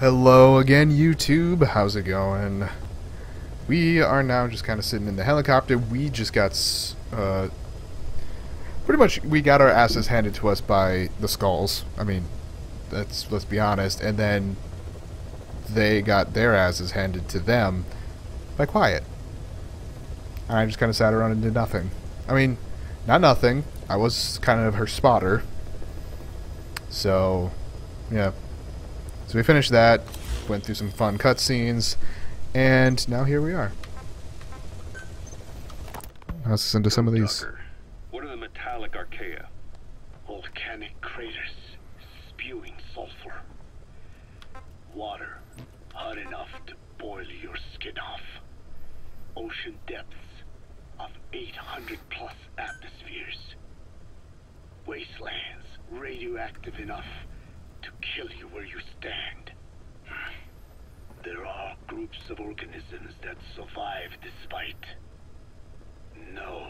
Hello again, YouTube. How's it going? We are now just kind of sitting in the helicopter. We just got, uh, pretty much, we got our asses handed to us by the skulls. I mean, that's let's be honest. And then they got their asses handed to them by Quiet. And I just kind of sat around and did nothing. I mean, not nothing. I was kind of her spotter. So, yeah. So we finished that, went through some fun cutscenes, and now here we are. Let's some of these. What are the metallic archaea? Volcanic craters spewing sulfur. Water hot enough to boil your skin off. Ocean depths of 800 plus atmospheres. Wastelands radioactive enough kill you where you stand. There are groups of organisms that survive despite. No.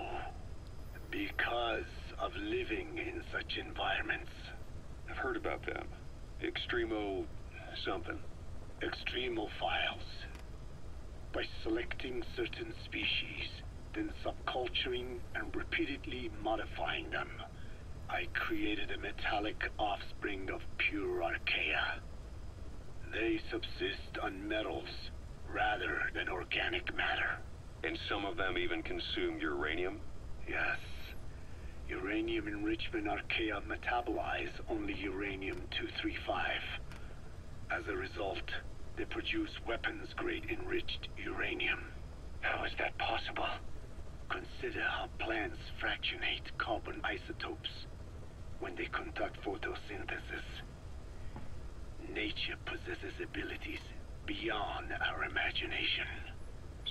Because of living in such environments. I've heard about them. Extremo something. Extremophiles. By selecting certain species, then subculturing and repeatedly modifying them, I created a metallic offspring of pure archaea. They subsist on metals rather than organic matter. And some of them even consume uranium? Yes. Uranium enrichment archaea metabolize only uranium-235. As a result, they produce weapons-grade enriched uranium. How is that possible? Consider how plants fractionate carbon isotopes when they conduct photosynthesis. Nature possesses abilities beyond our imagination.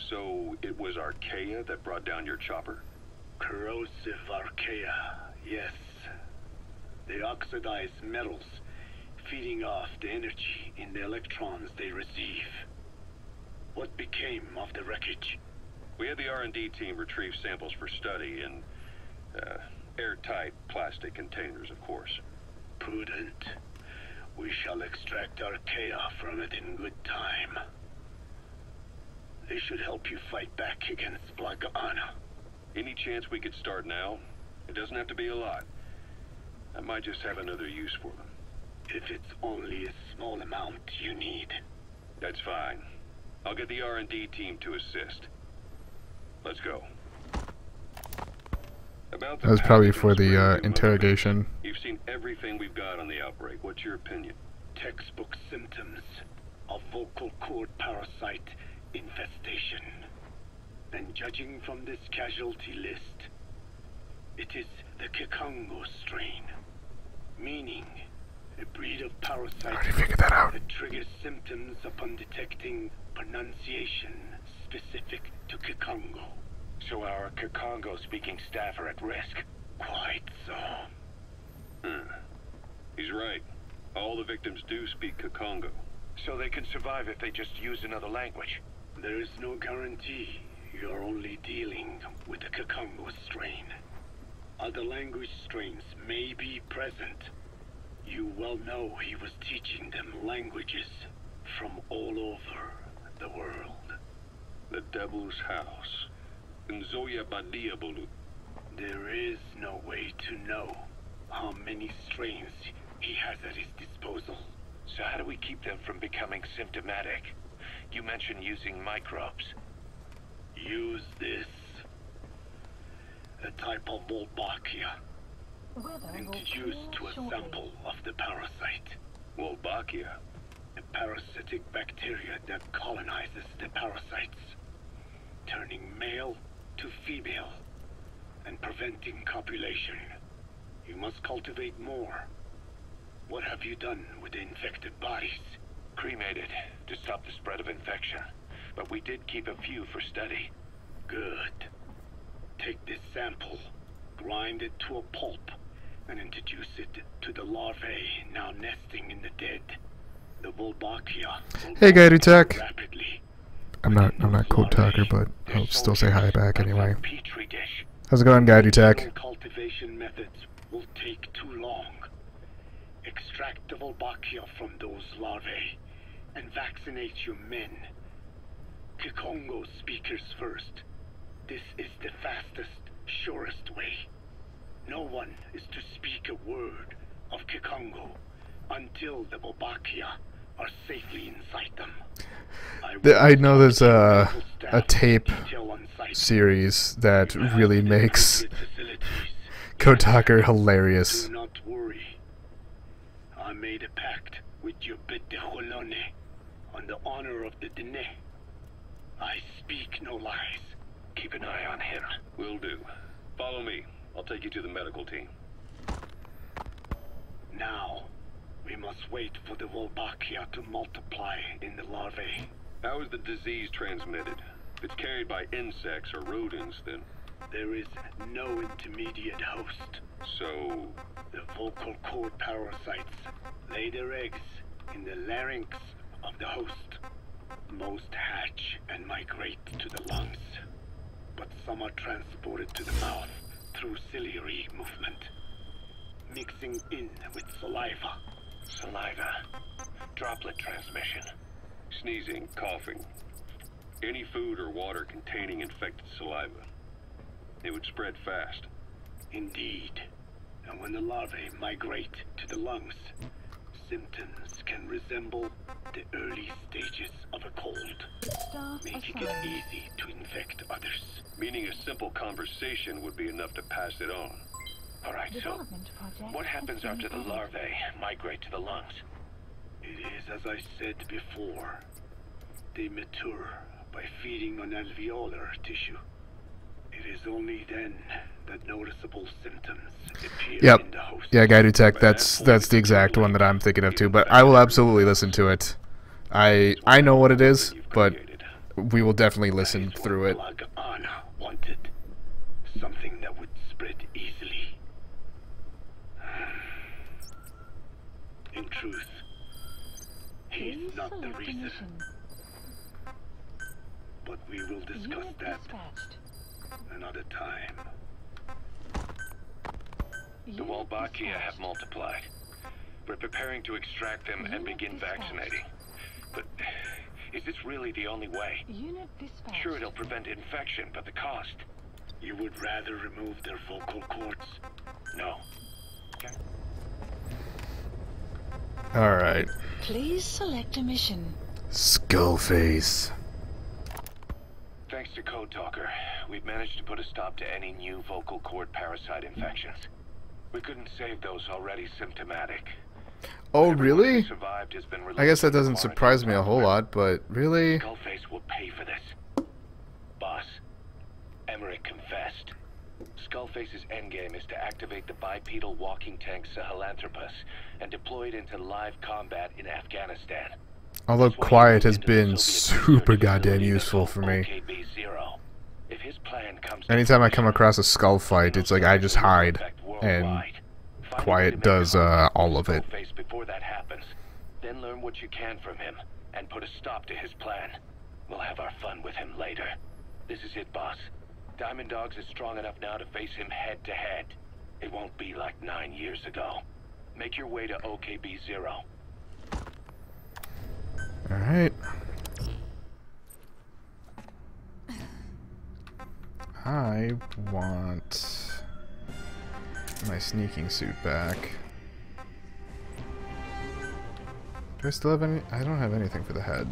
So it was archaea that brought down your chopper? Corrosive archaea, yes. They oxidize metals, feeding off the energy in the electrons they receive. What became of the wreckage? We had the R&D team retrieve samples for study and uh, airtight plastic containers, of course. Prudent. We shall extract archaea from it in good time. They should help you fight back against Bilagaana. Any chance we could start now? It doesn't have to be a lot. I might just have another use for them. If it's only a small amount you need. That's fine. I'll get the R&D team to assist. Let's go. About the That was probably for the uh, interrogation. You've seen everything we've got on the outbreak. What's your opinion? Textbook symptoms of vocal cord parasite infestation. And judging from this casualty list, it is the Kikongo strain. Meaning, a breed of parasite Already figured that out. that triggers symptoms upon detecting pronunciation specific to Kikongo. So our Kikongo-speaking staff are at risk? Quite so. Hmm. He's right. All the victims do speak Kikongo. So they can survive if they just use another language? There is no guarantee. You're only dealing with the Kikongo strain. Other language strains may be present. You well know he was teaching them languages from all over the world. The Devil's House. Nzoya Badiabulu. There is no way to know how many strains he has at his disposal. So how do we keep them from becoming symptomatic? You mentioned using microbes. Use this. A type of Wolbachia, introduced to a sample of the parasite. Wolbachia. A parasitic bacteria that colonizes the parasites, turning male to female and preventing copulation. You must cultivate more. What have you done with the infected bodies? Cremated to stop the spread of infection. But we did keep a few for study. Good. Take this sample, grind it to a pulp, and introduce it to the larvae now nesting in the dead. The Wolbachia. will Hey, Gator multiply Tech. Rapidly. I'm not I'm not Code Talker, but I'll still say hi back anyway. How's it going, Guidey Tech? Cultivation methods will take too long. Extract the Wolbachia from those larvae and vaccinate your men. Kikongo speakers first. This is the fastest, surest way. No one is to speak a word of Kikongo until the Wolbachia are safely inside them. The- I know there's a- a tape detail on site. Series that really makes appropriate facilities. Kotaku hilarious. Do not worry. I made a pact with your bit de Holone on the honor of the Dene. I speak no lies. Keep an eye on him. Will do. Follow me. I'll take you to the medical team. Now, we must wait for the Wolbachia to multiply in the larvae. How is the disease transmitted? If it's carried by insects or rodents, then There is no intermediate host. so The vocal cord parasites lay their eggs in the larynx of the host. Most hatch and migrate to the lungs, but some are transported to the mouth through ciliary movement, mixing in with saliva. Saliva. Droplet transmission. sneezing, coughing, any food or water containing infected saliva. It would spread fast. Indeed. And when the larvae migrate to the lungs, symptoms can resemble the early stages of a cold, Staff making it easy to infect others. Meaning a simple conversation would be enough to pass it on. Alright, so what happens after the larvae migrate to the lungs? It is as I said before. They mature by feeding on alveolar tissue. It is only then that noticeable symptoms appear Yep. in the host. Yeah, Gaidu Tech, that's that's the exact one that I'm thinking of too, but I will absolutely listen to it. I I know what it is, but we will definitely listen That is what through it. Plaga Anna wanted. Something that would spread easily. In truth, he Please not the reason, but we will discuss that dispatched. another time. The Unit Wolbachia have multiplied. We're preparing to extract them and begin vaccinating. But is this really the only way? Sure, it'll prevent infection, but the cost? You would rather remove their vocal cords? No. Alright. Please select a mission. Skullface. Thanks to Code Talker, we've managed to put a stop to any new vocal cord parasite infections. We couldn't save those already symptomatic. Oh, really? Survived has been I guess that doesn't surprise me a whole lot, but really? Skullface will pay for this. Boss, Emmerich confessed. Skullface's endgame is to activate the bipedal walking tank Sahelanthropus and deploy it into live combat in Afghanistan. Although That's why he Quiet has been super goddamn useful for me. If his plan comes Anytime I come across a skull fight, it's like I just hide, and Find a way Quiet does, uh, all of it. Before that happens. Then learn what you can from him and put a stop to his plan. We'll have our fun with him later. This is it, boss. Diamond Dogs is strong enough now to face him head to head. It won't be like nine years ago. Make your way to OKB-0. Alright. I want my sneaking suit back. Do I still have any? I don't have anything for the head.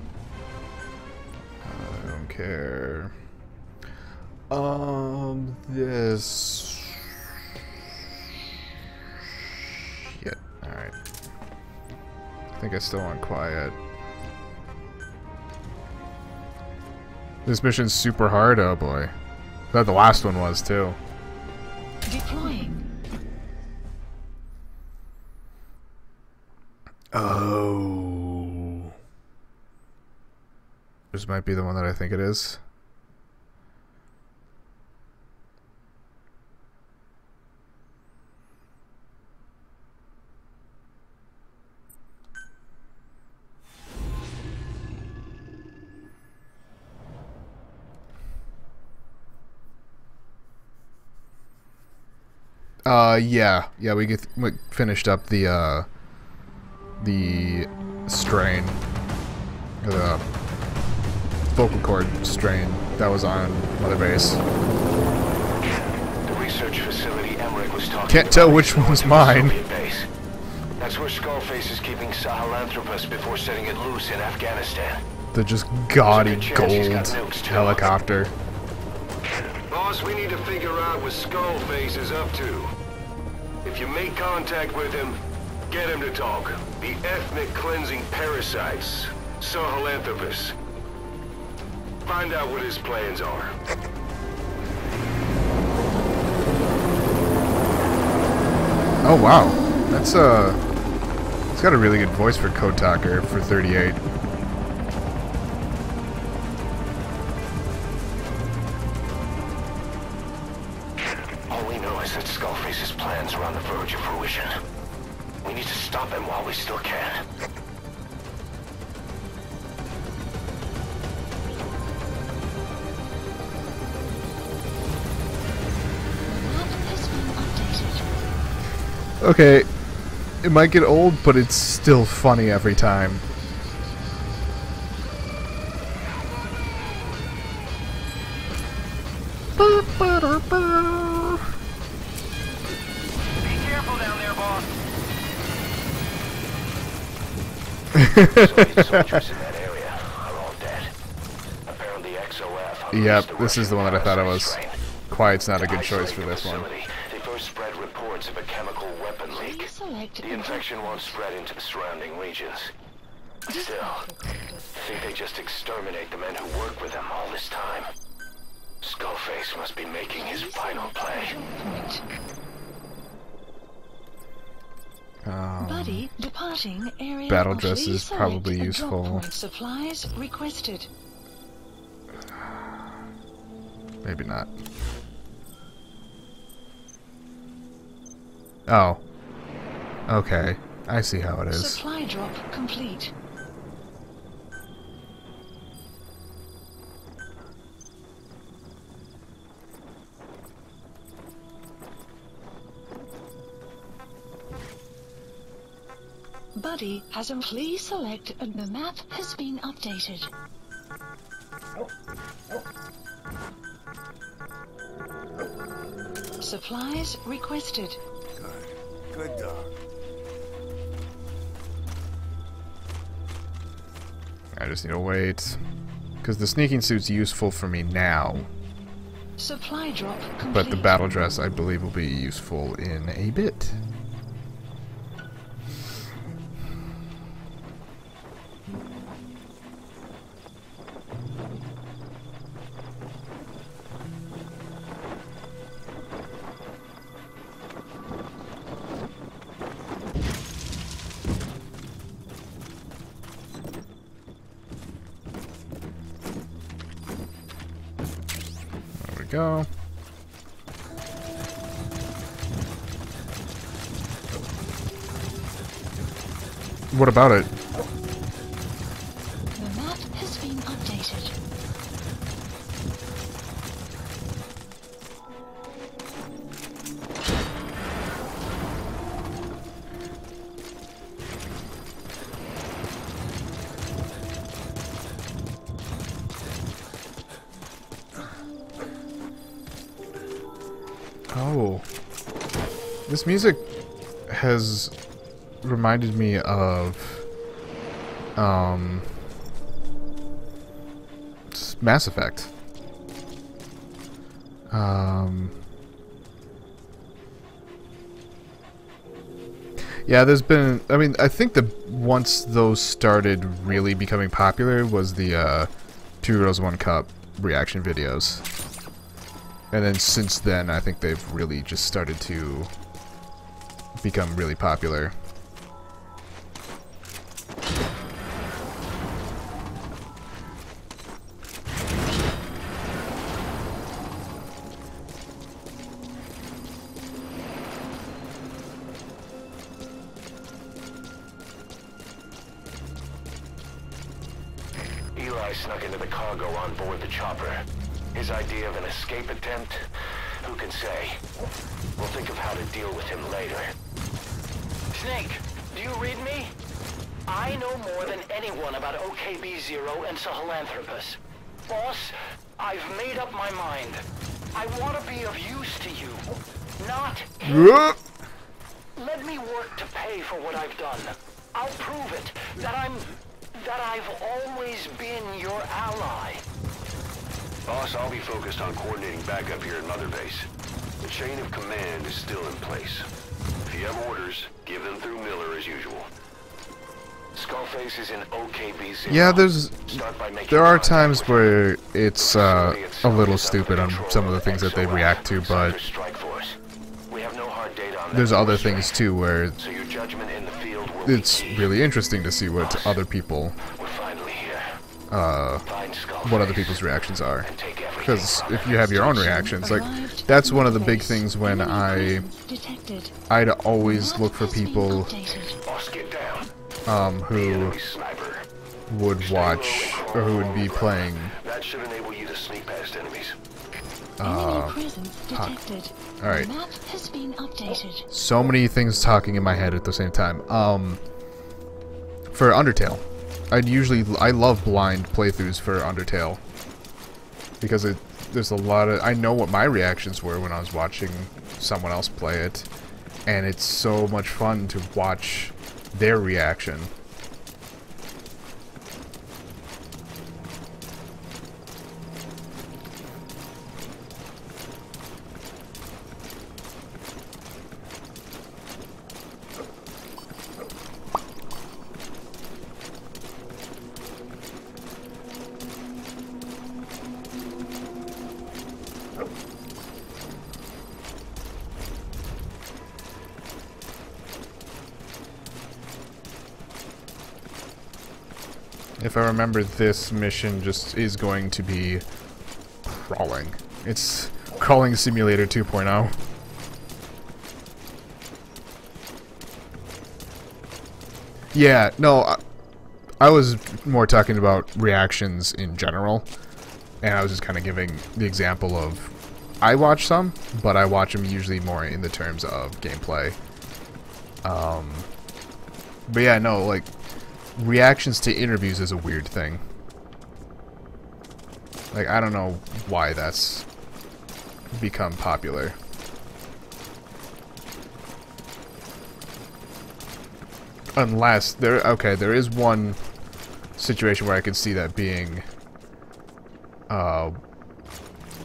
Uh, I don't care. Um, this. Shit. Alright. I think I still want quiet. This mission's super hard, oh boy. That the last one was too. Deploying. Oh. This might be the one that I think it is. Uh, yeah, yeah, we get we finished up the uh, the strain. the vocal cord strain that was on Mother Base. The research facility Emmerich was talking Can't tell which one north one's of the mine. Base. That's where Skullface is keeping Sahelanthropus before setting it loose in Afghanistan. The just gaudy There's a good chance he's got gold helicopter. Boss, we need to figure out what Skullface is up to. If you make contact with him, get him to talk. The ethnic cleansing parasites, Sahelanthropus. Find out what his plans are. Oh wow, that's uh, it's got a really good voice for Code Talker for 38. Okay, it might get old, but it's still funny every time. Be careful down there, boss. Soviet soldiers in that area are all dead. Apparently XOF unleashed Yep, this is the one that I thought it was. Quiet's not a good choice for this one. Facility, They first spread reports of a chemical weapon leak. Please select The infection won't spread into the surrounding regions. Still, I think they just exterminate the men who work with them all this time. Skullface must be making his final play. Um, Buddy departing area. Battle dress is probably useful. Supplies requested. maybe not. Oh. Okay, I see how it is. Supply drop complete. Buddy has a please select and the map has been updated. Supplies requested. Good. Good dog. I just need to wait. Because the sneaking suit's useful for me now, Supply drop complete. but the battle dress I believe will be useful in a bit. Go. What about it? This music has reminded me of um Mass Effect. Um Yeah, there's been I mean, I think the once those started really becoming popular was the uh Two Girls One Cup reaction videos. And then since then, I think they've really just started to become really popular. Yeah, there's there are times where it's uh, a little stupid on some of the things that they react to, but there's other things too where it's really interesting to see what other people uh, what other people's reactions are. Because if you have your own reactions, like that's one of the big things when I. I'd always look for people um, who. Would watch or who would be playing That should enable you to sneak past enemies. Enemy presence. Uh, alright. Map has been updated. so many things talking in my head at the same time. Um, for Undertale, I'd usually I love blind playthroughs for Undertale because it there's a lot of I know what my reactions were when I was watching someone else play it, and it's so much fun to watch their reaction. If I remember, this mission just is going to be crawling. It's Crawling Simulator 2.0. Yeah, no, I, I was more talking about reactions in general, and I was just kind of giving the example of I watch some, but I watch them usually more in the terms of gameplay. Um, but yeah, no, like reactions to interviews is a weird thing. Like I don't know why that's become popular. Unless there okay, there is one situation where I can see that being uh,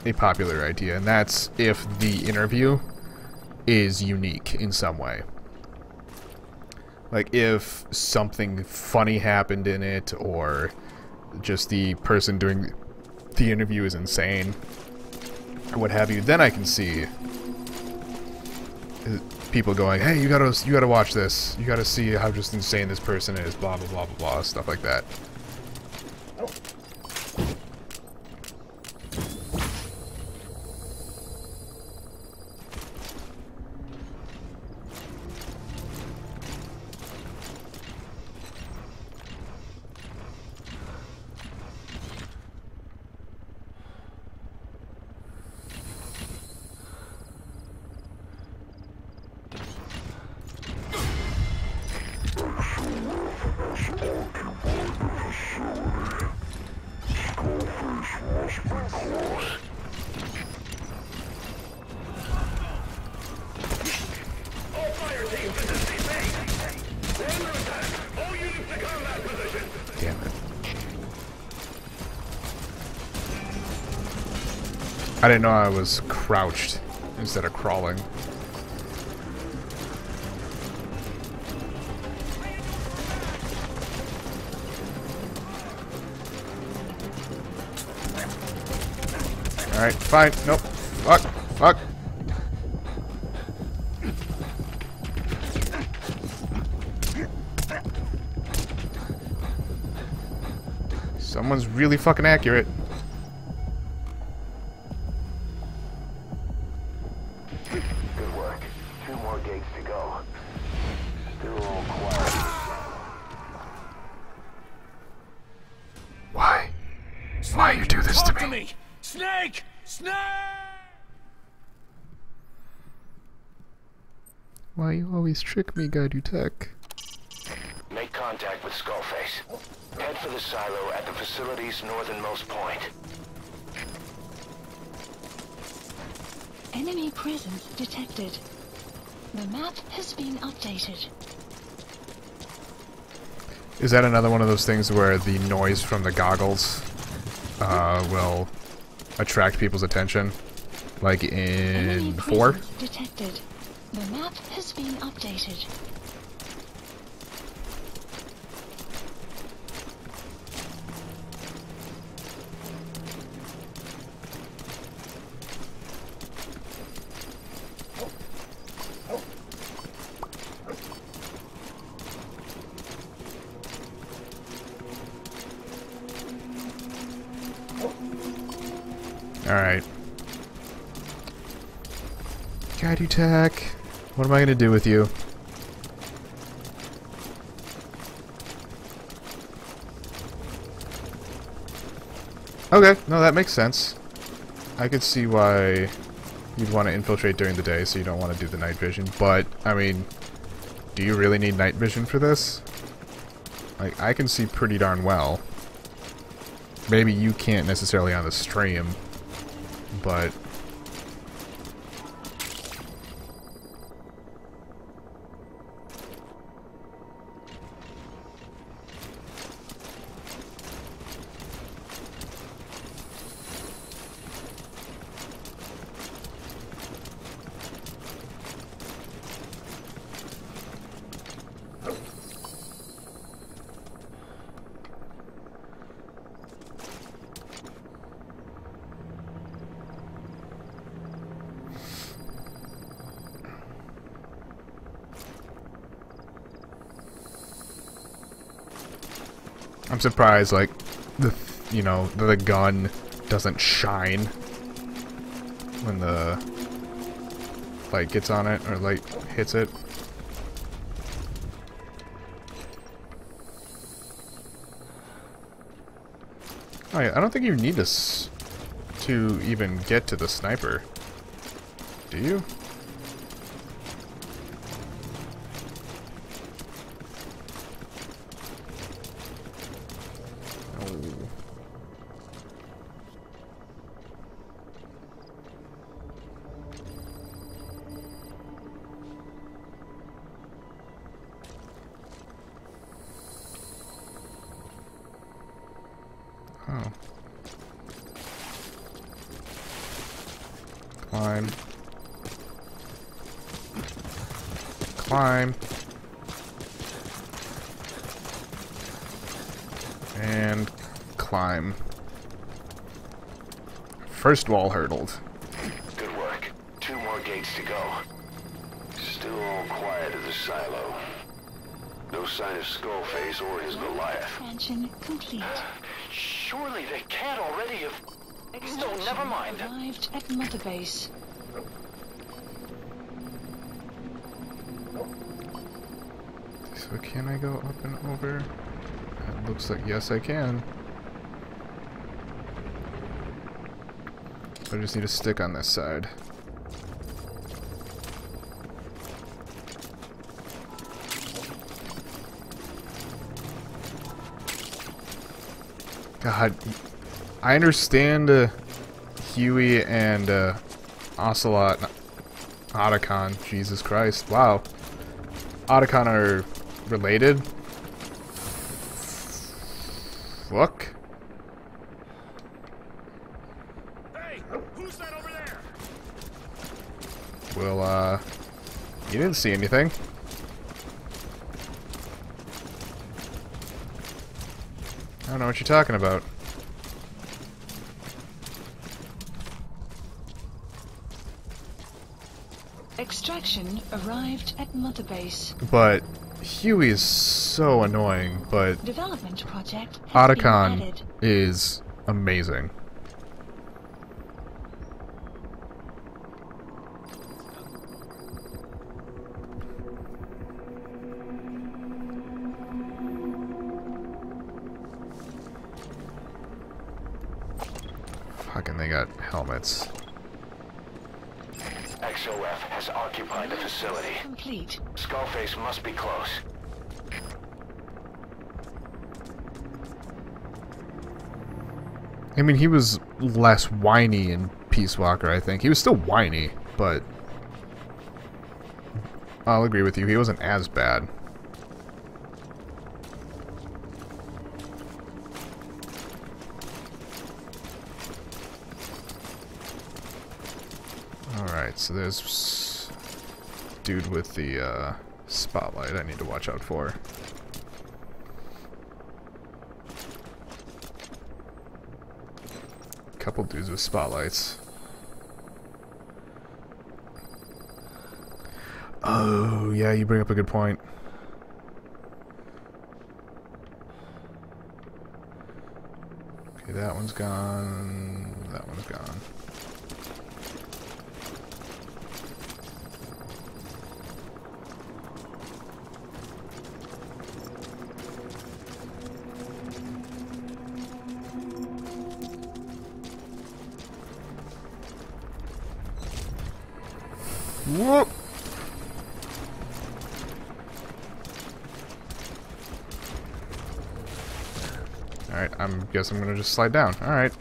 a popular idea, and that's if the interview is unique in some way. Like if something funny happened in it, or just the person doing the interview is insane, or what have you, then I can see people going, "Hey, you gotta, you gotta watch this. You gotta see how just insane this person is." Blah blah blah blah blah, stuff like that. I was crouched instead of crawling. Alright, fine. Nope. Fuck. Fuck. Someone's really fucking accurate. Why you always trick me, Guide You Tech? Make contact contact with Skullface. Head for the silo at the facility's northernmost point. Enemy presence detected. The map has been updated. Is that another one of those things where the noise from the goggles uh, will attract people's attention? Like Enemy in 4? detected. The map has been updated. Alright. Guide tech. What am I gonna do with you? Okay, no, that makes sense. I could see why you'd want to infiltrate during the day, so you don't want to do the night vision. But, I mean, do you really need night vision for this? Like, I can see pretty darn well. Maybe you can't necessarily on the stream, but... I'm surprised, like, the, you know, the gun doesn't shine when the light gets on it, or light hits it. Oh yeah, I don't think you need this to even get to the sniper. Do you? Climb. And climb. First wall hurdled. Good work. Two more gates to go. Still all quiet at the silo. No sign of Skullface or his Goliath. Expansion complete. Surely they can't already have... No, never mind. Arrived at Mother Base. So can I go up and over? It looks like yes I can. I just need a stick on this side. God, I understand uh, Huey and uh, Ocelot, Otacon, Jesus Christ, wow. Otacon are related? Fuck. Hey, who's that over there? Well, uh, you didn't see anything. I don't know what you're talking about. Extraction arrived at Mother Base. But Huey is so annoying, but Development project Otacon is amazing. Fucking they got helmets has occupied the facility. Complete. Skullface must be close. I mean, he was less whiny in Peace Walker, I think. He was still whiny, but... I'll agree with you, he wasn't as bad. Alright, so there's dude with the uh, spotlight I need to watch out for. Couple dudes with spotlights. Oh, yeah, you bring up a good point. Okay, that one's gone. That one's gone. I'm gonna just slide down. Alright.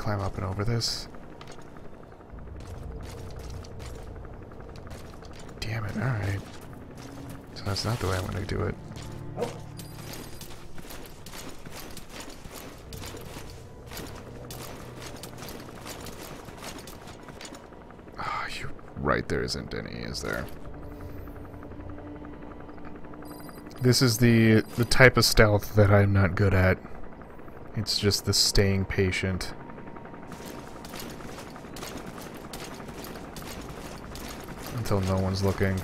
Climb up and over this? Damn it, alright. So that's not the way I'm gonna do it. Ah, you're right, there isn't any, is there? This is the the type of stealth that I'm not good at. It's just the staying patient. Until no one's looking.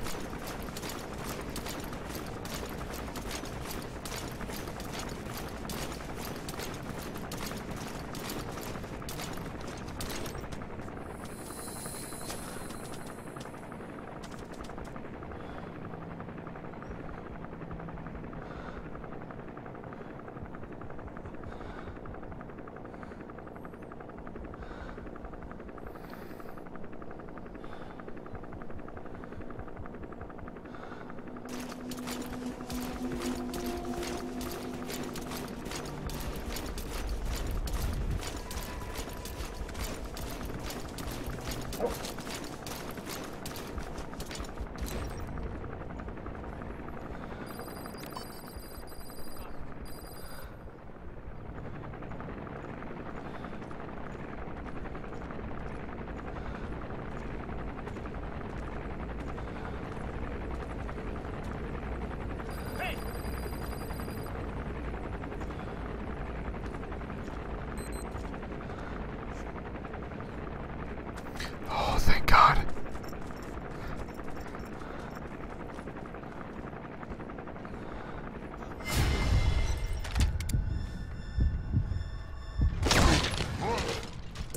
Oh, thank God.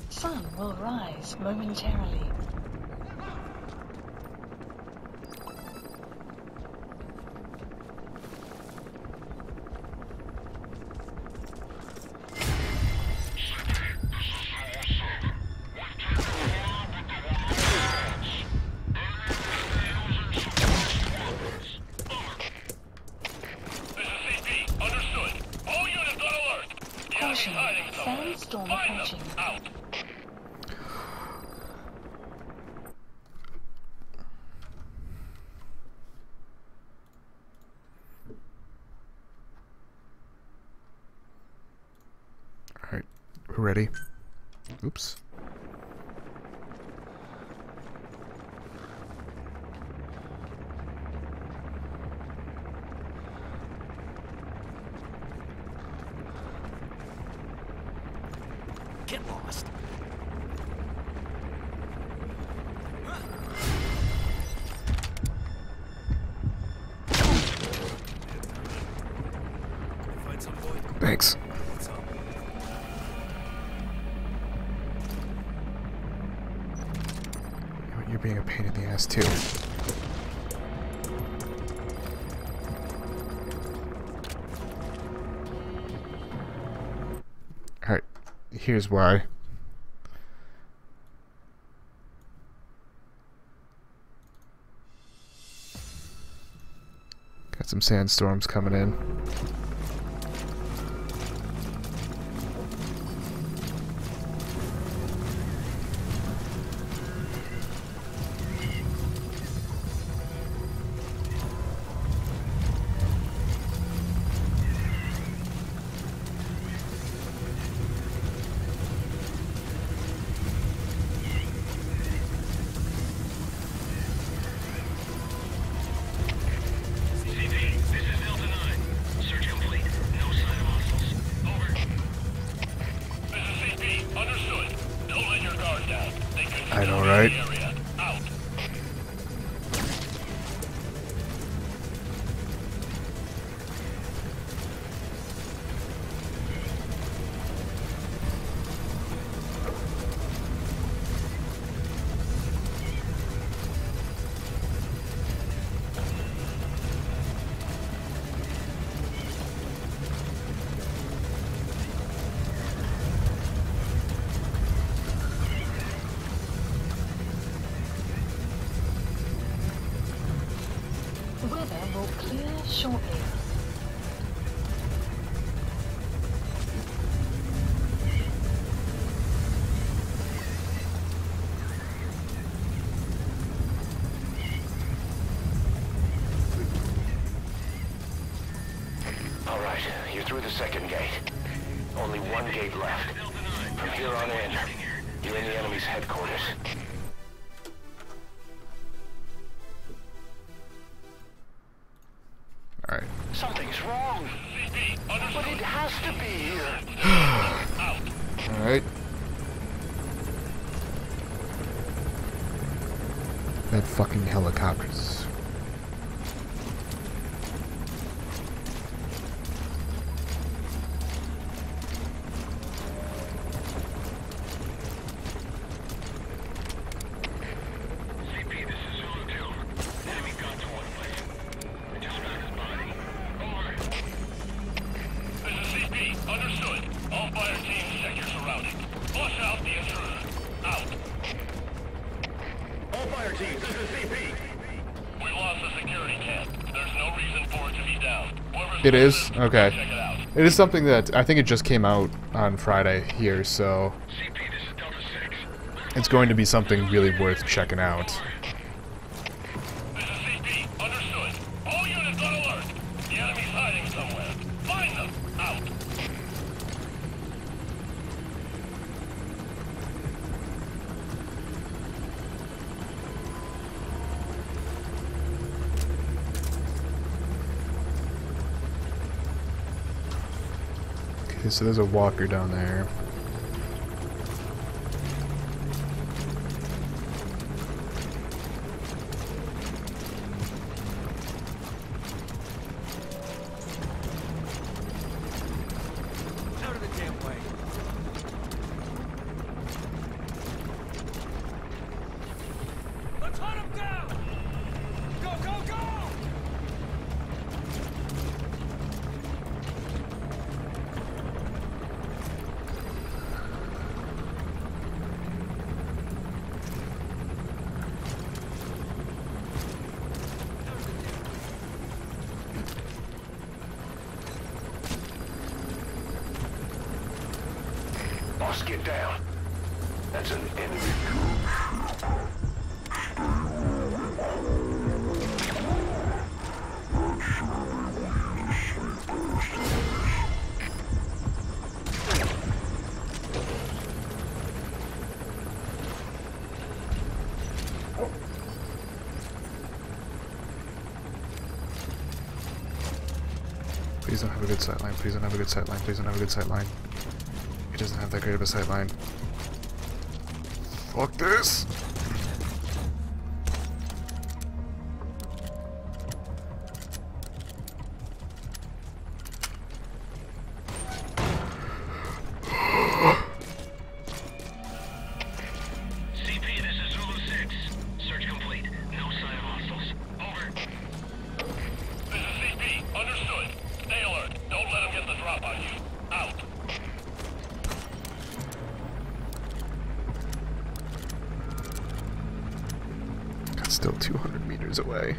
Sun will rise momentarily. already. this too. Alright, here's why. Got some sandstorms coming in. second gate. Only one gate left. From here on in, It is? Okay. It is something that I think it just came out on Friday here, so it's going to be something really worth checking out. Okay, so there's a walker down there. Good sight line. Please don't have a good sight line. He doesn't have that great of a sight line. Fuck this! Still 200 meters away.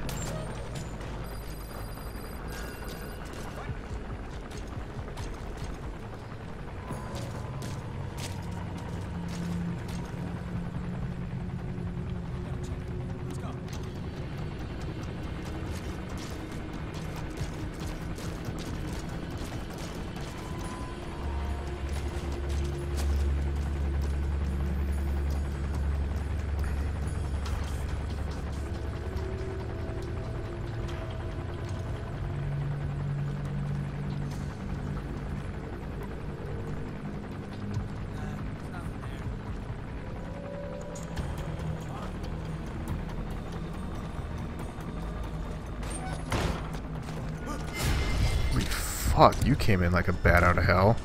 You came in like a bat out of hell.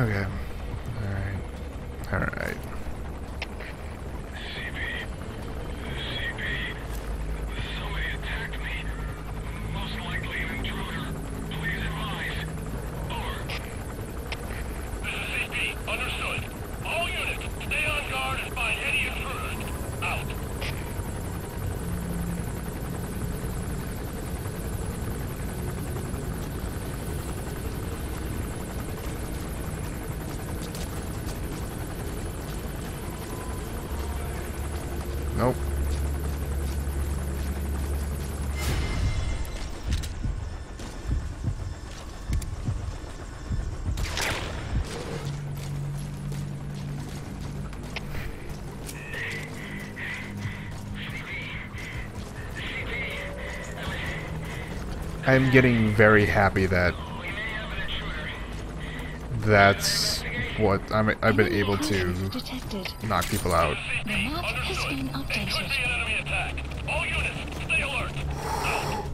Okay. Alright. Alright. I'm getting very happy that that's what I'm, I've been able to knock people out. The map has been updated. Encrypting enemy attack. All units, stay alert. Out.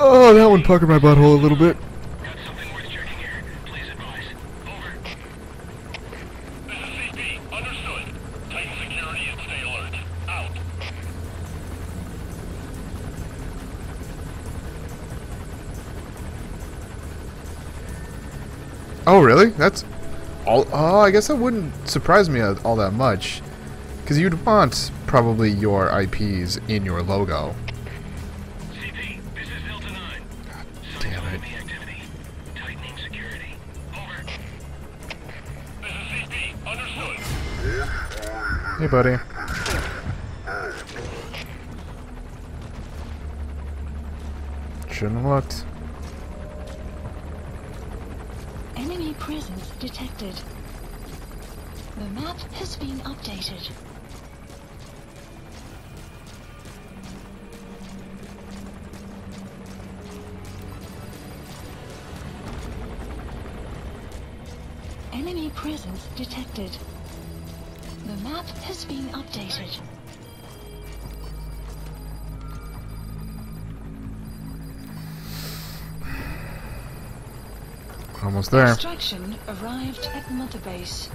Oh, that one puckered my butthole a little bit. Got something worth checking here. Please advise. Over. This is CP. Understood. Tighten security and stay alert. Out. Oh, really? That's Oh, I guess that wouldn't surprise me all that much, because you'd want probably your IPs in your logo. CP, this is Delta 9. damn it. Activity. Tightening security. Over. This is CP. Understood. Hey, buddy. Shouldn't have looked. Updated. Enemy presence detected. The map has been updated. Almost there. Extraction arrived at Mother Base.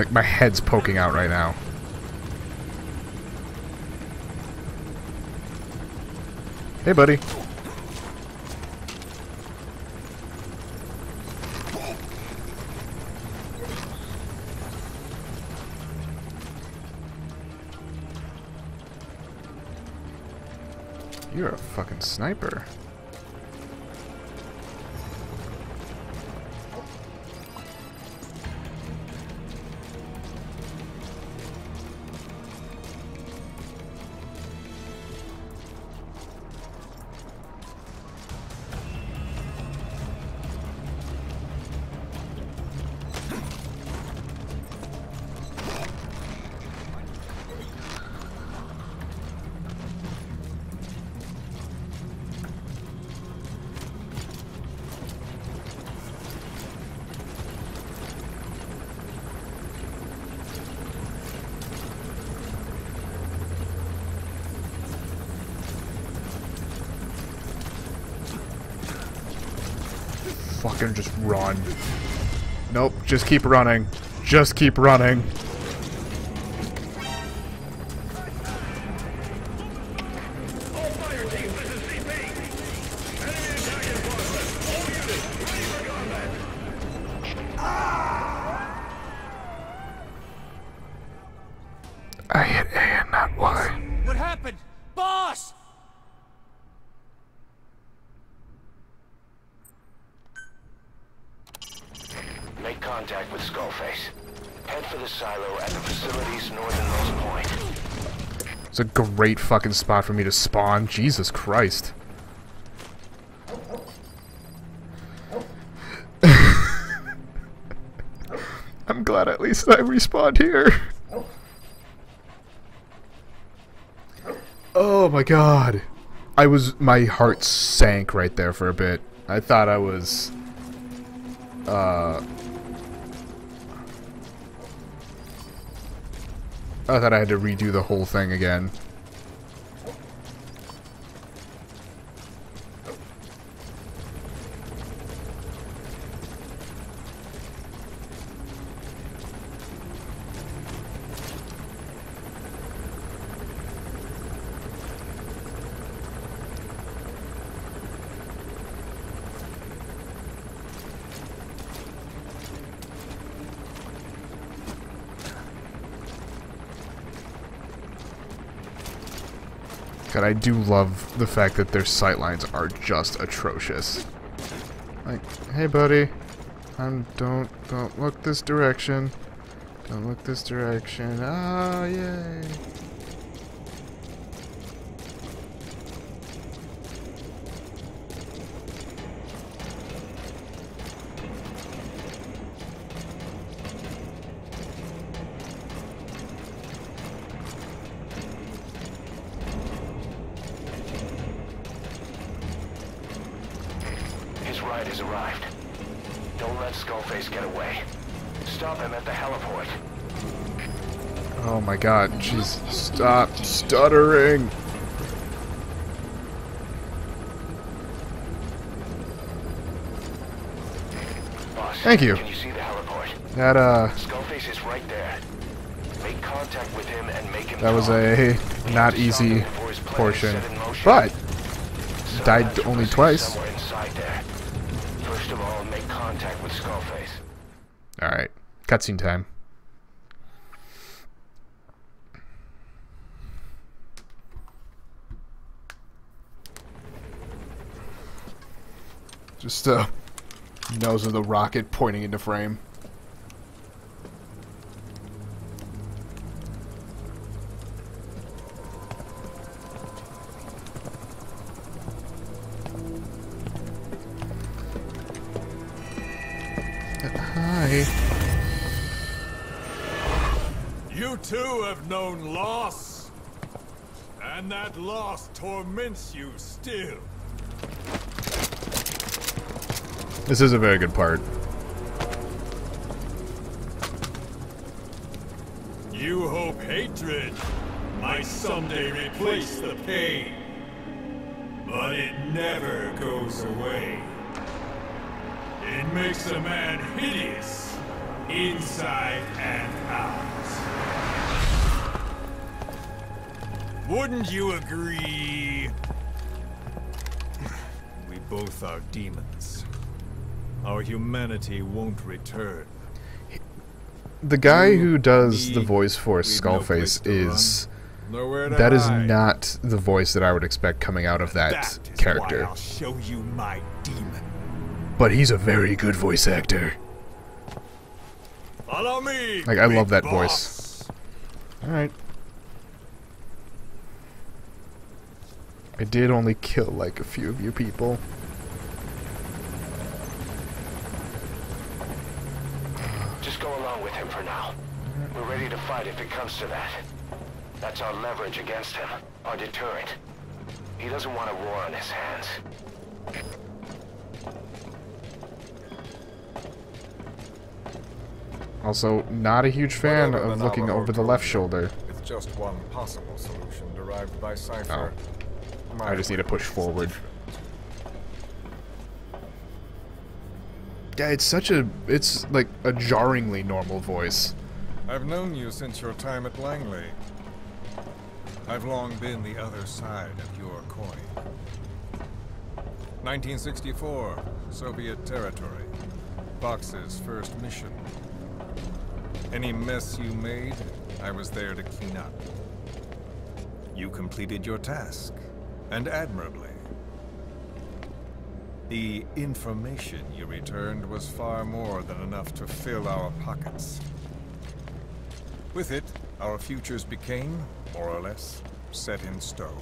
Like my head's poking out right now. Hey, buddy. You're a fucking sniper. Fucking just run. Nope, just keep running. Just keep running. Contact with Skullface. Head for the silo at the facility's northernmost point. It's a great fucking spot for me to spawn. Jesus Christ. I'm glad at least I respawned here. Oh my god. I was my heart sank right there for a bit. I thought I was uh Uh, I thought I had to redo the whole thing again. God, I do love the fact that their sightlines are just atrocious. Like, hey buddy, I'm don't don't look this direction. Don't look this direction. Ah, yay. His ride has arrived. Don't let Skullface get away. Stop him at the heliport. Oh my god, jeez. Stop stuttering. Boss, Thank you. Can you see the heliport? That, uh, Skullface is right there. Make contact with him and make him that was a not have to stop easy him before his plan is portion. set in motion. But, died only twice. somewhere inside there. First of all, make contact with Skullface. alright. Cutscene time. Just the nose of the rocket pointing into frame. Hi. You too have known loss, and that loss torments you still. This is a very good part. You hope hatred might someday replace the pain. But it never goes away. It makes a man hideous, inside and out. Wouldn't you agree? We both are demons. Our humanity won't return. The guy You, who does the voice for no Skullface to is... That is hide. not the voice that I would expect coming out of that, character. I'll show you my demon. But he's a very good voice actor. Follow me. Like, I love that boss. All right. I did only kill like a few of you people. Just go along with him for now. We're ready to fight if it comes to that. That's our leverage against him, our deterrent. He doesn't want a war on his hands. Also, not a huge fan Whatever of looking over the left shoulder. It's just one possible solution derived by Cypher. Oh. I just need to push forward. Yeah, it's such a it's like a jarringly normal voice. I've known you since your time at Langley. I've long been the other side of your coin. 1964, Soviet territory. Fox's first mission. Any mess you made, I was there to clean up. You completed your task, and admirably. The information you returned was far more than enough to fill our pockets. With it, our futures became, more or less, set in stone.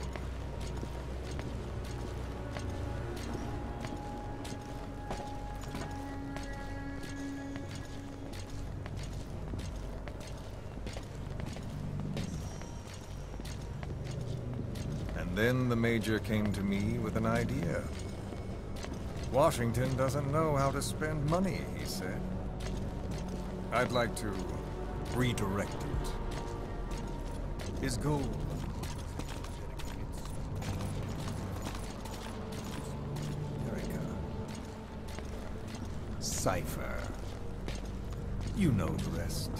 And then the Major came to me with an idea. Washington doesn't know how to spend money, he said. I'd like to redirect it. His goal. Cypher. You know the rest.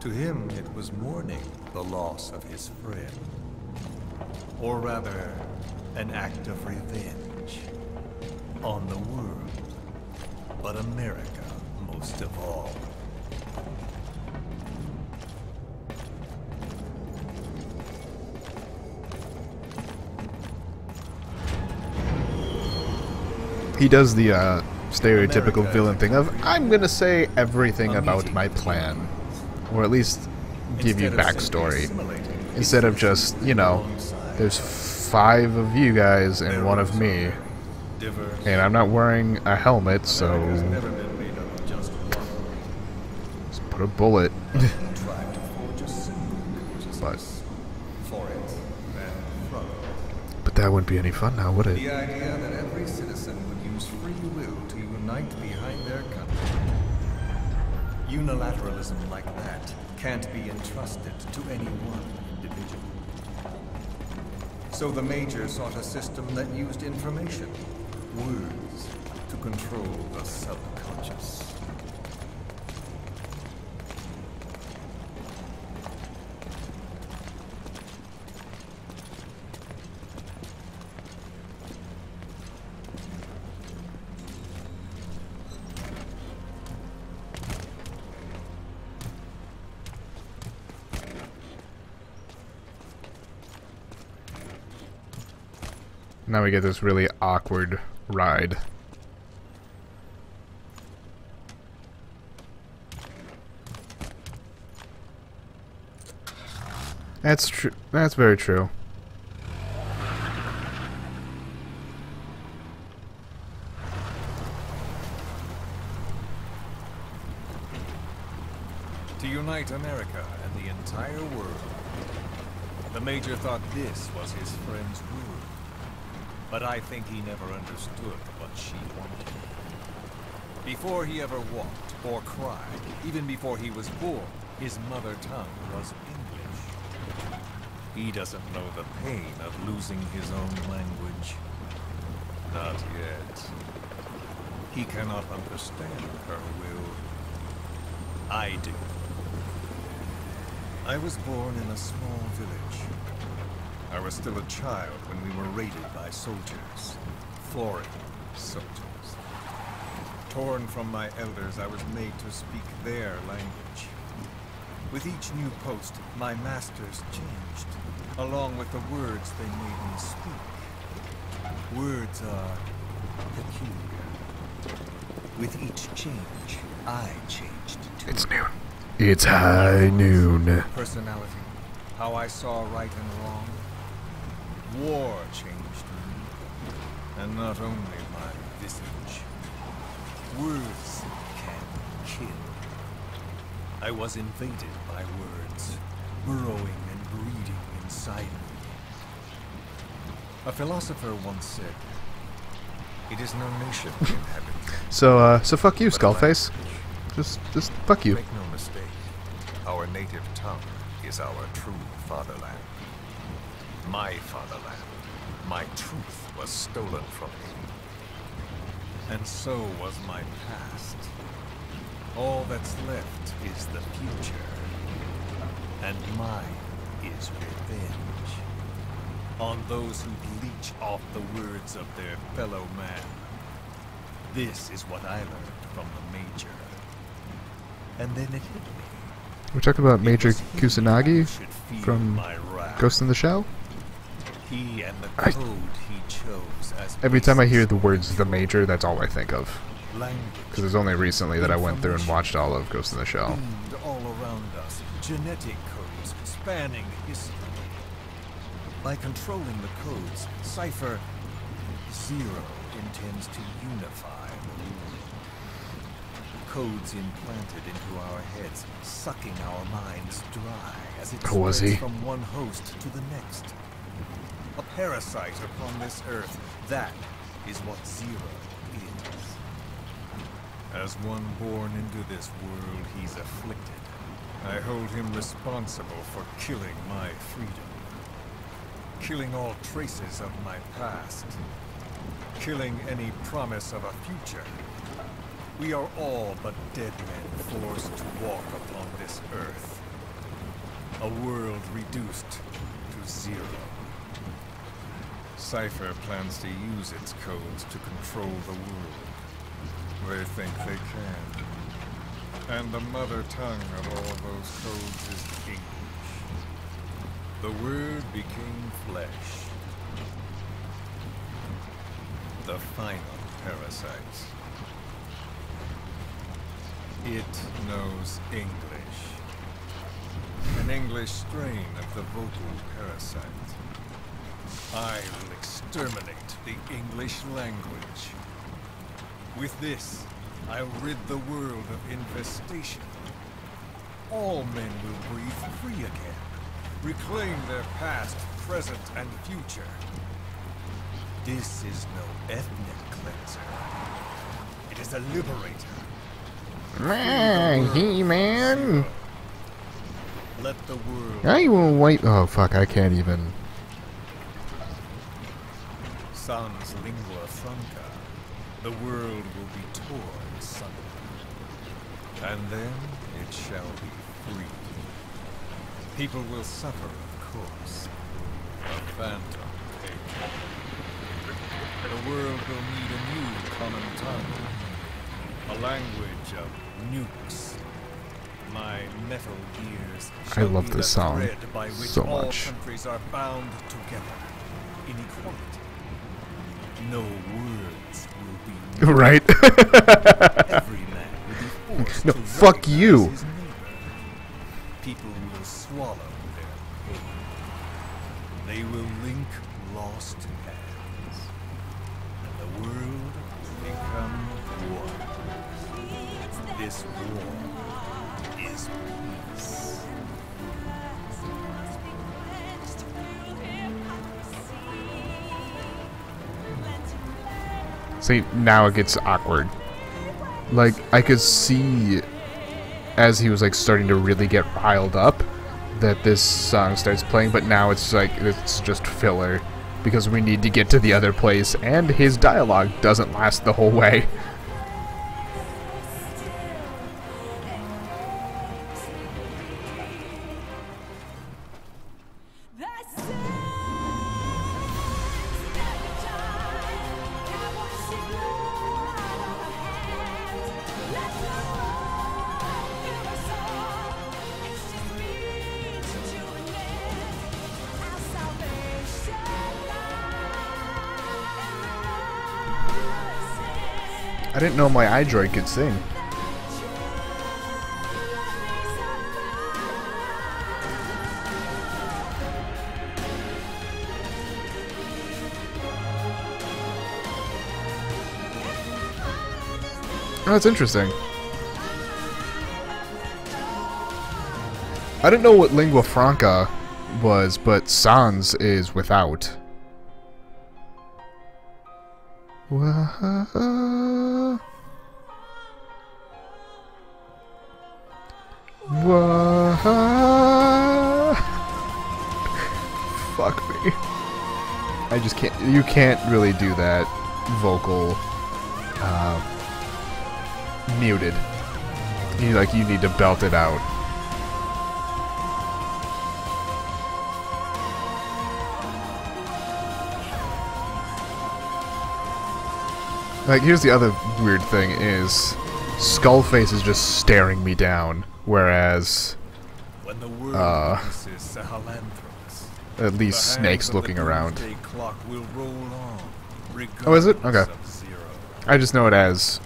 To him, it was mourning the loss of his friend. Or rather, an act of revenge. On the world. But America, most of all. He does the uh, stereotypical America villain thing of I'm gonna say everything about my plan, or at least give you backstory instead of just you know there's five of you guys and one of me, and I'm not wearing a helmet, so America's never been made up of just put a bullet. Tried to forge a single consciousness for it and from it. But that wouldn't be any fun now, would it? The idea that every citizen would use free will behind their country. Unilateralism like that can't be entrusted to any one individual. So the Major sought a system that used information, words, to control the subconscious. Now we get this really awkward ride. That's true. That's very true. to unite America and the entire world. The Major thought this was his friend's rule. But I think he never understood what she wanted. Before he ever walked or cried, even before he was born, his mother tongue was English. He doesn't know the pain of losing his own language. Not yet. He cannot understand her will. I do. I was born in a small village. I was still a child when we were raided by soldiers. Foreign soldiers. Torn from my elders, I was made to speak their language. With each new post, my masters changed, along with the words they made me speak. Words are peculiar. With each change, I changed too. It's noon. It's high noon. Personality, how I saw right and wrong. War changed me, and not only my visage. Words can kill. I was invaded by words, burrowing and breeding inside me. A philosopher once said, "It is no nation So, uh, so fuck you, Skullface. Just, just fuck you. Make no mistake, our native tongue is our true fatherland. My fatherland. My truth was stolen from me. And so was my past. All that's left is the future. And mine is revenge. On those who leech off the words of their fellow man. This is what I learned from the Major. And then it hit me. We're talking about Major was he who Kusanagi from. Ghost in the Shell. He and the I- code he chose as Every time I hear the words "the. Major," that's all I think of. Because it's only recently that I went through and watched all of Ghost in the Shell. all around us, genetic codes spanning history. By controlling the codes, Cypher Zero intends to unify the world. Codes implanted into our heads, sucking our minds dry as it Who was spreads he? from one host to the next. A parasite upon this earth, that is what Zero is. As one born into this world, he's afflicted. I hold him responsible for killing my freedom. Killing all traces of my past. Killing any promise of a future. We are all but dead men forced to walk upon this earth. A world reduced to zero. Cypher plans to use its codes to control the world. They think they can. And the mother tongue of all those codes is English. The word became flesh. The final parasite. It knows English. An English strain of the vocal parasite. I will exterminate the English language. With this, I'll rid the world of infestation. All men will breathe free again, reclaim their past, present, and future. This is no ethnic cleanser. It is a liberator. Man, He-Man! Let the world I will wait. Oh, fuck, I can't even. Sans lingua franca, the world will be torn asunder. And then it shall be free. People will suffer, of course. A phantom pain. The world will need a new common tongue. A language of nukes. My metal gears I love be this the song by which so all much. countries are bound together in equality. No words will be Right? Every man will be No, fuck you. See, now it gets awkward. Like, I could see as he was like starting to really get riled up that this song starts playing, but now it's like it's just filler because we need to get to the other place and his dialogue doesn't last the whole way. I didn't know my iDroid could sing. Oh, that's interesting. I didn't know what lingua franca was, but sans is without. You can't really do that vocal uh, muted. You like you need to belt it out. Like here's the other weird thing is Skullface is just staring me down, whereas When the world Uh, at least Snake's looking around. clock will roll on, Oh, is it? Okay. I just know it as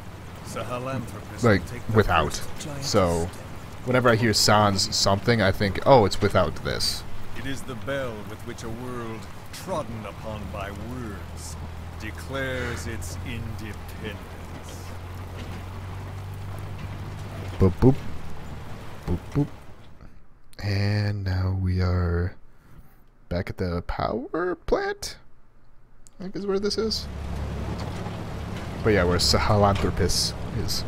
like will take the without. So whenever I hear sans something, I think, oh, it's without this. It is the bell with which a world trodden upon by words declares its independence. Boop boop. Boop boop. And now we are back at the power plant. I think is where this is. But yeah, where Sahelanthropus is.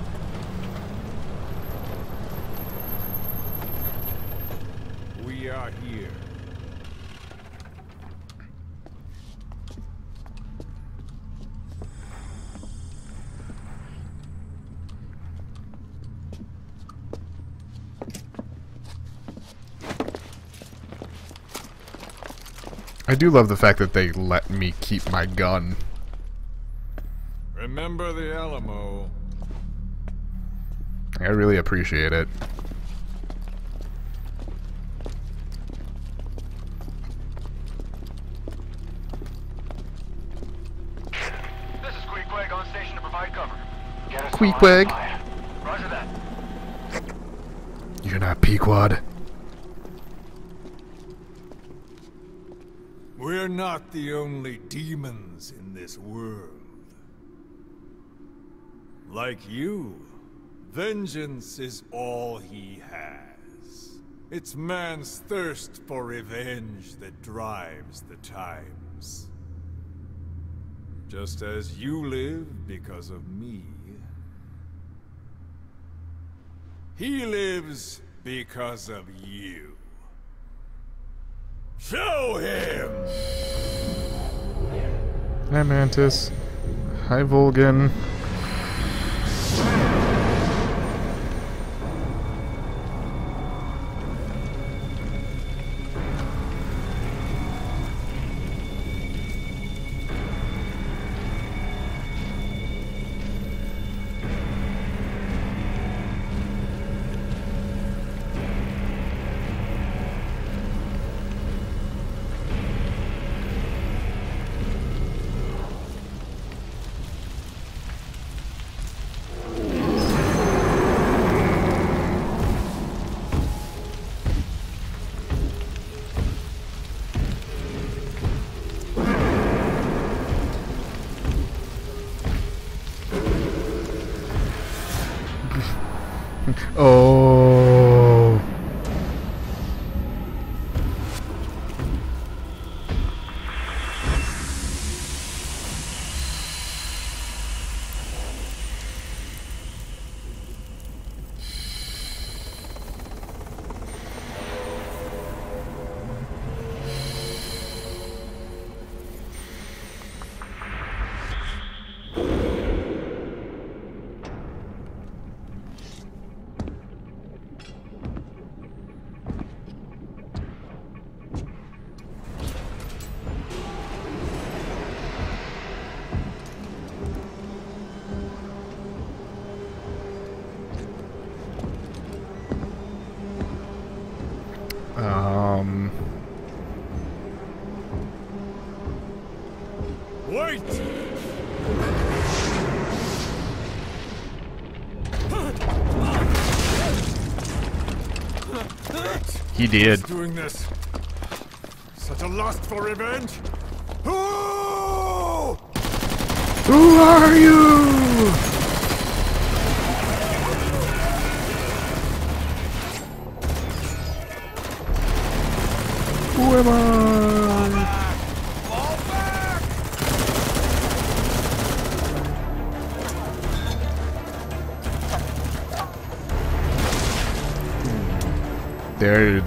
We are here. I do love the fact that they let me keep my gun. Remember the Alamo. I really appreciate it. This is Queequeg on station to provide cover. Get us Queequeg. Roger that. You're not Pequod. We're not the only demons in this world. Like you, vengeance is all he has. It's man's thirst for revenge that drives the times. Just as you live because of me, he lives because of you. Show him! Hi, Mantis. Hi, Volgin. He did. Doing this. Such a lust for revenge. Ooh! Who are you?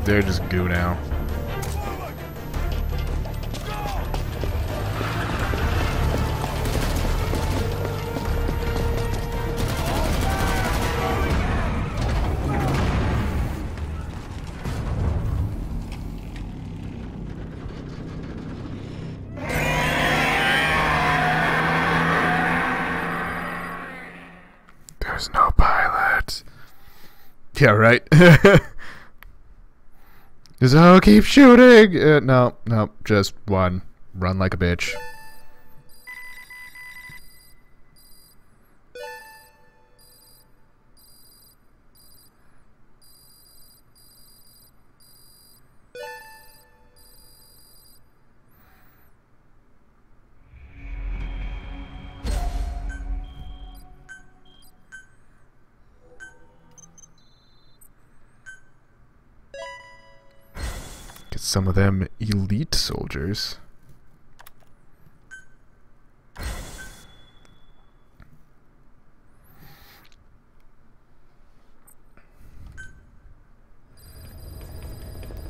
They're just goo now. There's no pilot. Yeah, right. Oh, keep shooting. Uh, no, no, just one. Run like a bitch. Some of them elite soldiers.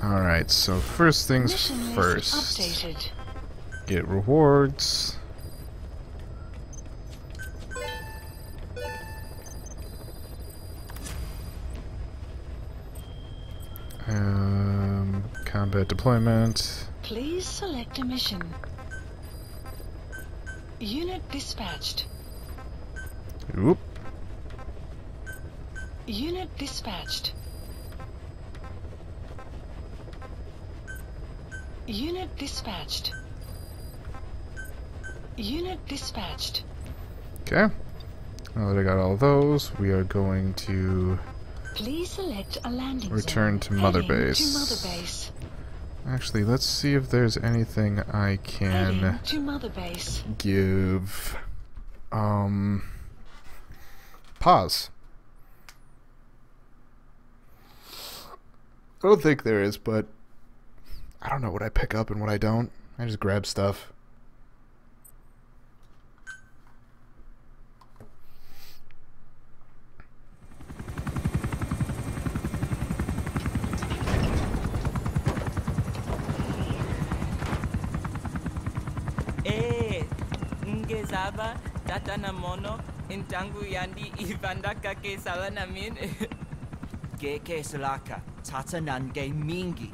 Alright, so first things first. updated. Get rewards. Combat deployment. Please select a mission. Unit dispatched. Oop. Unit dispatched. Unit dispatched. Unit dispatched. Okay. Now that I got all those, we are going to Please select a landing Return zone. to Mother Heading Base. To Mother Base. Actually, let's see if there's anything I can to Mother Base. give. Um. Pause. I don't think there is, but I don't know what I pick up and what I don't. I just grab stuff. Eh, ngezaba tata na mono intangu yandi ivandaka ke sala namin. Geke salaka, tata nange mingi.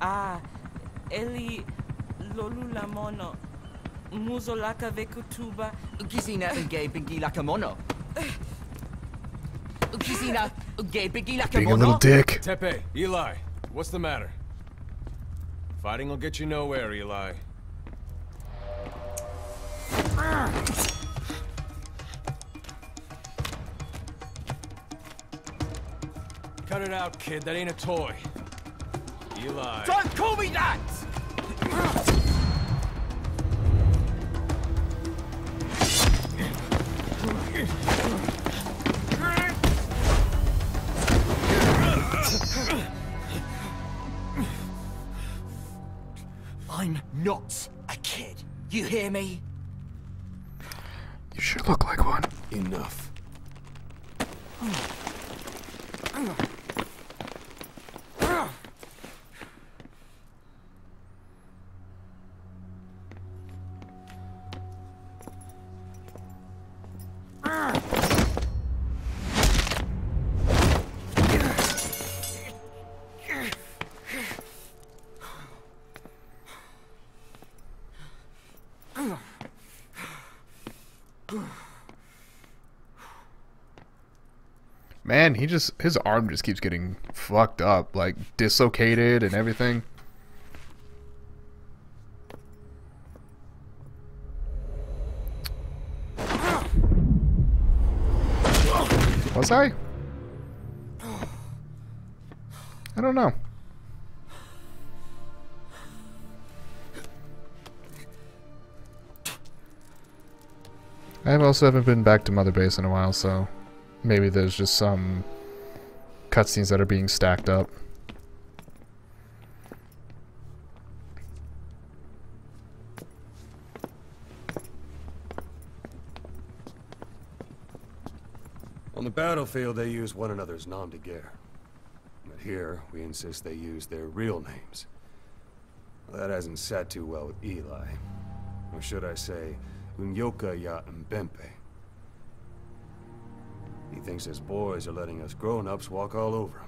ah, eli lolu la mono. Muzo laka vekutuba. Ukisina nge bingi laka mono. Ukisina nge bingi laka Being a little dick. Tepe, Eli, what's the matter? Fighting will get you nowhere, Eli. Cut it out, kid. That ain't a toy. Eli. Don't call me that! I'm not a kid. You hear me? You should look like one. Enough. Man, he just his arm just keeps getting fucked up, like dislocated and everything. Was I? I don't know. I also haven't been back to Mother Base in a while, so maybe there's just some cutscenes that are being stacked up. On the battlefield, they use one another's nom de guerre. But here, we insist they use their real names. That hasn't sat too well with Eli. Or should I say, Unyoka ya Mbempe. He thinks his boys are letting us grown-ups walk all over him.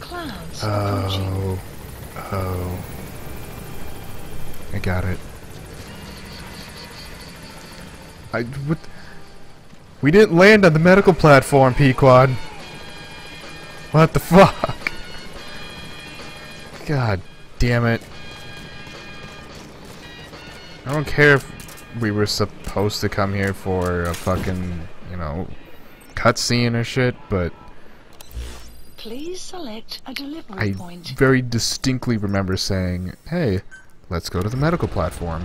Clouds. Oh. Oh. I got it. I what? We didn't land on the medical platform, Pequod. What the fuck? God damn it. I don't care if we were supposed to come here for a fucking, you know, cutscene or shit, but Please select a delivery I point. very distinctly remember saying, hey, let's go to the medical platform.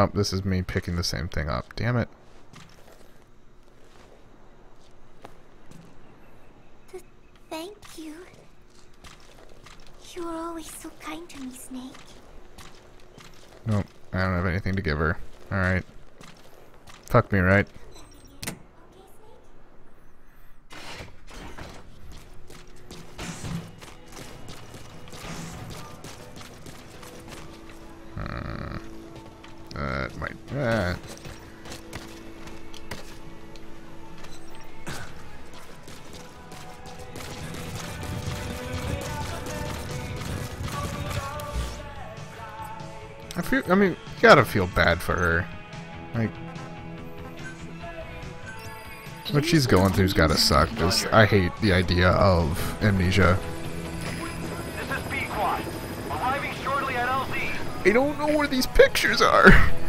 Nope, this is me picking the same thing up. Damn it. Th thank you. You were always so kind to me, Snake. Nope, I don't have anything to give her. Alright. Fuck me, right? I feel. I mean, you gotta feel bad for her. Like, what she's going through's gotta suck. Just, I hate the idea of amnesia. This is Pequod. Arriving shortly at LZ. I don't know where these pictures are.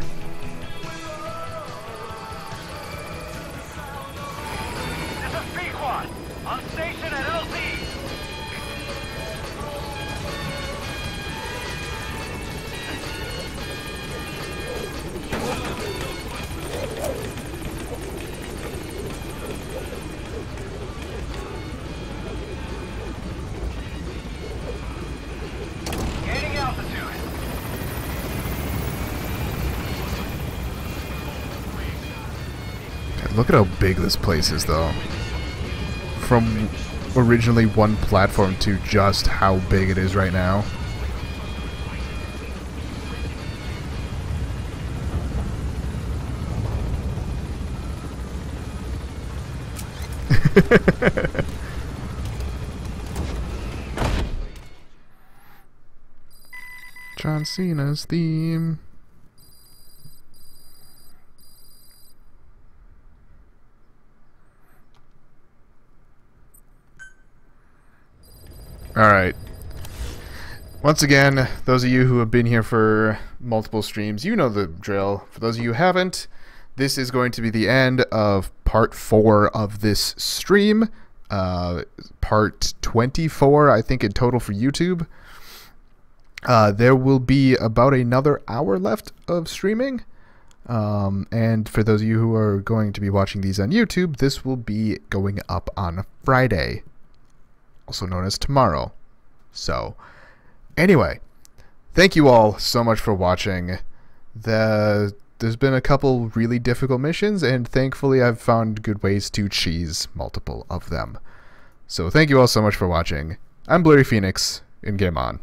how big this place is, though. From originally one platform to just how big it is right now. John Cena's theme. Alright. Once again, those of you who have been here for multiple streams, you know the drill. For those of you who haven't, this is going to be the end of part four of this stream. Uh, part 24, I think, in total for YouTube. Uh, there will be about another hour left of streaming. Um, and for those of you who are going to be watching these on YouTube, this will be going up on Friday, also known as tomorrow. So, anyway, thank you all so much for watching. The there's been a couple really difficult missions, and thankfully I've found good ways to cheese multiple of them. So thank you all so much for watching. I'm Blurry Phoenix, and game on.